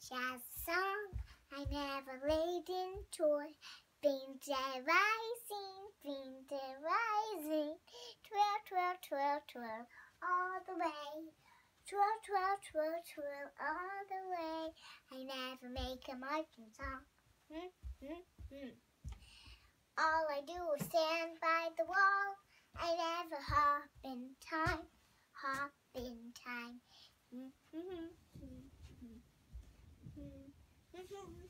jazz song. I never laid in toy. Beans are rising, beans are rising. Twirl, twirl, twirl, twirl, all the way. Twirl, twirl, twirl, twirl, all the way. I never make a marching song. Hmm, hmm, hmm. All I do is stand by the wall. I never hop in time, Mm-hmm.